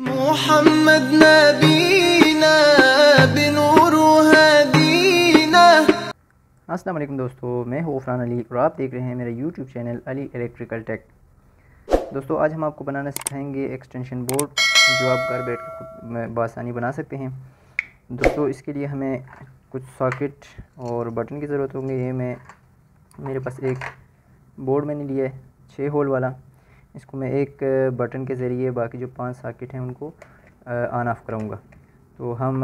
मोहम्मद नबीना अस्सलाम वालेकुम दोस्तों, मैं हूँ उफरान अली और आप देख रहे हैं मेरा YouTube channel Ali electrical tech दोस्तों, आज हम आपको बनाना सिखाएँगे एक्सटेंशन बोर्ड जो आप घर बैठ कर बासानी बना सकते हैं। दोस्तों, इसके लिए हमें कुछ सॉकेट और बटन की ज़रूरत होंगे। ये मैं, मेरे पास एक बोर्ड मैंने लिया है छः होल वाला। इसको मैं एक बटन के ज़रिए बाकी जो पाँच सॉकेट हैं उनको ऑन ऑफ़ कराऊँगा। तो हम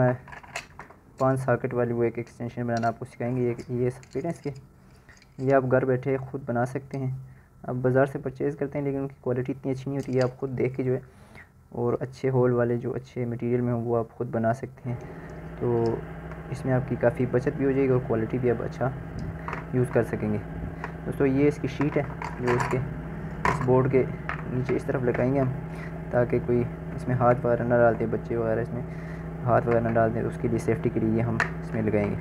पाँच सॉकेट वाली वो एक एक्सटेंशन बनाना आपको सिखाएँगे। ये ये सॉकेट हैं इसके। ये आप घर बैठे ख़ुद बना सकते हैं। आप बाज़ार से परचेज़ करते हैं, लेकिन उनकी क्वालिटी इतनी अच्छी नहीं होती है आप ख़ुद देख के जो है, और अच्छे होल वाले जो अच्छे मटेरियल में हों, वो आप ख़ुद बना सकते हैं। तो इसमें आपकी काफ़ी बचत भी हो जाएगी और क्वालिटी भी आप अच्छा यूज़ कर सकेंगे। दोस्तों, ये इसकी शीट है, जो इसके इस बोर्ड के नीचे इस तरफ़ लगाएँगे हम, ताकि कोई इसमें हाथ वगैरह ना डालते बच्चे वगैरह इसमें हाथ वगैरह ना डाल दें उसके लिए सेफ़्टी के लिए हम इसमें लगाएँगे।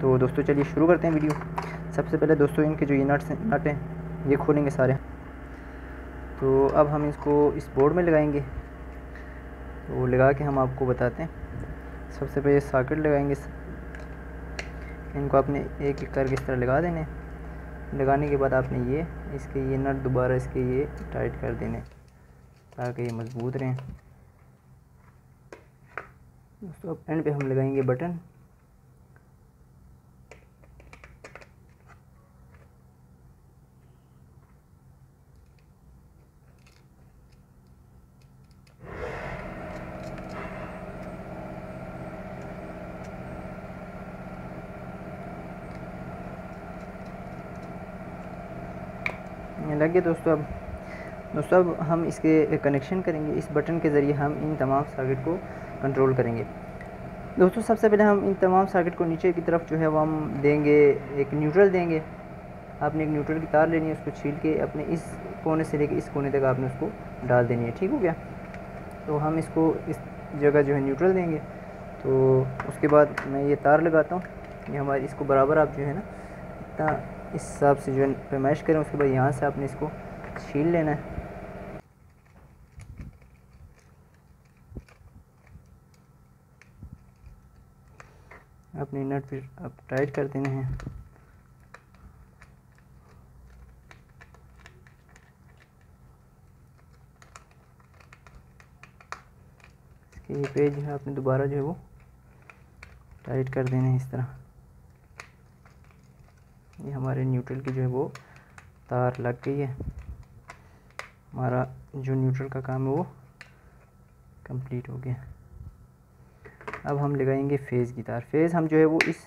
तो दोस्तों चलिए शुरू करते हैं वीडियो। सबसे पहले दोस्तों इनके जो ये नट्स हैं, नट हैं, ये खोलेंगे सारे। तो अब हम इसको इस बोर्ड में लगाएँगे। तो लगा के हम आपको बताते हैं। सबसे पहले सॉकेट लगाएँगे इनको आपने एक एक करके इस तरह लगा देने लगाने के बाद आपने ये, इसके ये नट दोबारा इसके ये टाइट कर देने, ताकि ये मज़बूत रहें। दोस्तों, अब एंड पे हम लगाएँगे बटन लग गया दोस्तों अब। दोस्तों अब हम इसके कनेक्शन करेंगे। इस बटन के ज़रिए हम इन तमाम सर्किट को कंट्रोल करेंगे। दोस्तों सबसे पहले हम इन तमाम सर्किट को नीचे की तरफ़ जो है वो हम देंगे, एक न्यूट्रल देंगे। आपने एक न्यूट्रल की तार लेनी है, उसको छील के अपने इस कोने से लेके इस कोने तक आपने उसको डाल देनी है। ठीक हो गया? तो हम इसको इस जगह जो है न्यूट्रल देंगे। तो उसके बाद मैं ये तार लगाता हूँ। ये हमारे, इसको बराबर आप जो है ना, इतना इस हिसाब से जो है, पैमाइश करें, उसके बाद यहाँ से आपने इसको छील लेना है। अपने नट फिर आप टाइट कर देने हैं। इसके ये पेज है, आपने दोबारा जो है वो टाइट कर देने हैं इस तरह। ये हमारे न्यूट्रल की जो है वो तार लग गई है। हमारा जो न्यूट्रल का काम है वो कंप्लीट हो गया। अब हम लगाएँगे फ़ेज़ की तार। फ़ेज़ हम जो है वो इस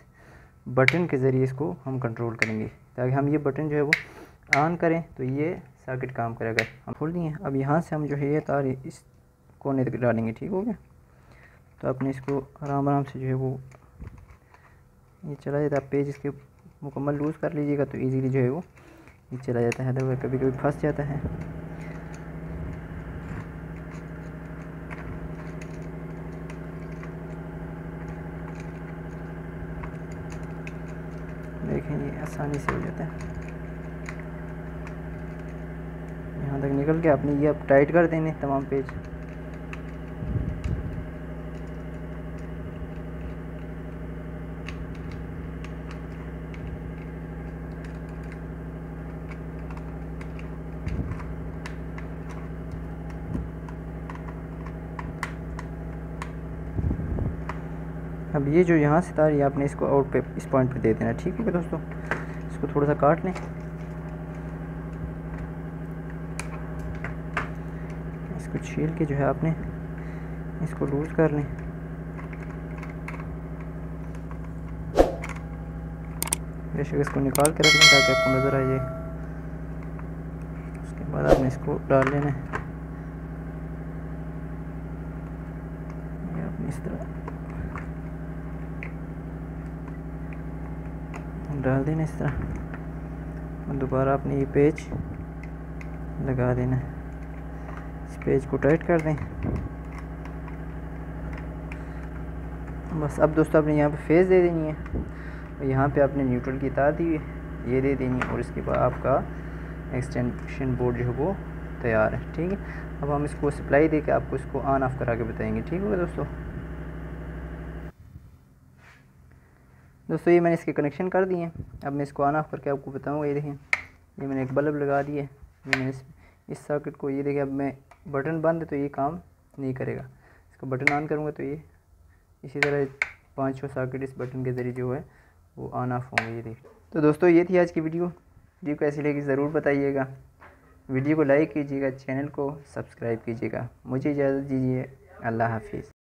बटन के ज़रिए इसको हम कंट्रोल करेंगे। ताकि हम ये बटन जो है वो ऑन करें तो ये सर्किट काम करेगा। हम खोल दिए अब यहाँ से हम जो है ये तार इस कोने तक डालेंगे, ठीक हो गया? तो आपने इसको आराम आराम से जो है वो ये चला जाता पेज इसके मुकम्मल लूज़ कर लीजिएगा तो इजीली जो है वो चला जाता है। अदरवाइज़ कभी कभी फंस जाता है। देखें, ये आसानी से हो जाता है। यहाँ तक निकल के आपने ये अब टाइट कर देने तमाम पेज अब ये जो यहाँ से तार, ये आपने इसको आउट पे, इस पॉइंट पे दे देना, ठीक है दोस्तों? इसको थोड़ा सा काट लें। इसको छील के जो है आपने इसको लूज़ कर लें। बेशक इसको निकाल के रख लें ताकि आपको नज़र आ जाए उसके बाद आपने इसको डाल लेना है। इस तरह डाल देना इस तरह। और दोबारा आपने ये पेज लगा देना। इस पेज को टाइट कर दें। बस अब दोस्तों आपने यहाँ पे फेस दे देनी है। और यहाँ पे आपने न्यूट्रल की तार दी है। ये दे देनी है और इसके बाद आपका एक्सटेंशन बोर्ड जो है वो तैयार है। ठीक है? अब हम इसको सप्लाई दे के आपको इसको ऑन ऑफ़ करा के बताएँगे। ठीक होगा दोस्तों? दोस्तों ये मैंने इसके कनेक्शन कर दिए अब मैं इसको ऑन ऑफ़ करके आपको बताऊँगा ये देखें। ये मैंने एक बल्ब लगा दिया है। मैंने इस, इस सर्किट को ये देखें अब मैं बटन बंद तो ये काम नहीं करेगा। इसको बटन ऑन करूँगा तो ये इसी तरह पाँच छः सर्किट इस बटन के ज़रिए जो है वो ऑन ऑफ़ होंगे ये देख। तो दोस्तों ये थी आज की वीडियो वीडियो कैसी लगी ज़रूर बताइएगा। वीडियो को लाइक कीजिएगा चैनल को सब्सक्राइब कीजिएगा। मुझे इजाज़त दीजिए। अल्लाह हाफिज़।